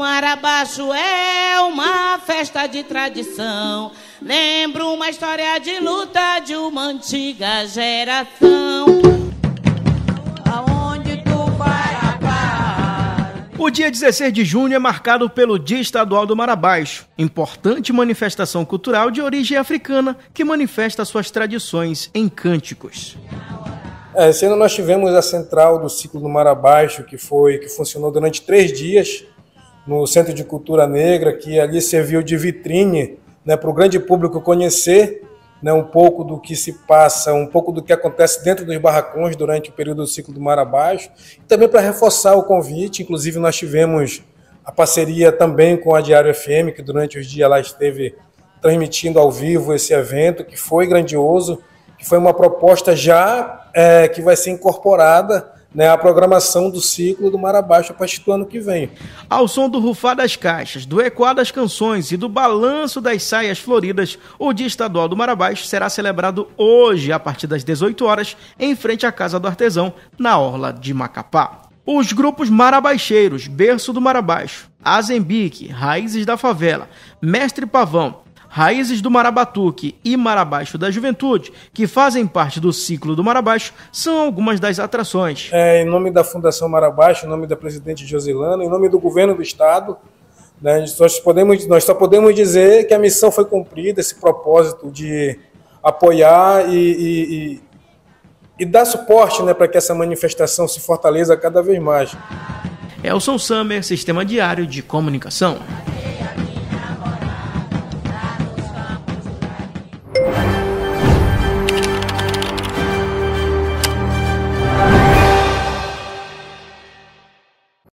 Marabaixo é uma festa de tradição. Lembro uma história de luta de uma antiga geração. Aonde tu vai O dia 16 de junho é marcado pelo Dia Estadual do Marabaixo, importante manifestação cultural de origem africana que manifesta suas tradições em cânticos. É, ano nós tivemos a central do ciclo do Mar Abaixo, que foi que funcionou durante três dias no Centro de Cultura Negra, que ali serviu de vitrine né, para o grande público conhecer né, um pouco do que se passa, um pouco do que acontece dentro dos barracões durante o período do ciclo do Mar Abaixo, e também para reforçar o convite. Inclusive, nós tivemos a parceria também com a Diário FM, que durante os dias lá esteve transmitindo ao vivo esse evento, que foi grandioso, que foi uma proposta já é, que vai ser incorporada né, à programação do ciclo do Mar Abaixo a partir do ano que vem. Ao som do rufar das caixas, do ecoar das canções e do balanço das saias floridas, o Dia Estadual do Mar Abaixo será celebrado hoje, a partir das 18 horas, em frente à Casa do Artesão, na Orla de Macapá. Os grupos marabaixeiros, Berço do Marabaixo, Azembique, Raízes da Favela, Mestre Pavão, Raízes do Marabatuque e Marabaixo da Juventude, que fazem parte do ciclo do Marabaixo, são algumas das atrações. É, em nome da Fundação Marabaixo, em nome da presidente Josilana, em nome do governo do estado, né, nós, podemos, nós só podemos dizer que a missão foi cumprida, esse propósito de apoiar e, e, e, e dar suporte né, para que essa manifestação se fortaleça cada vez mais. Elson Summer, Sistema Diário de Comunicação.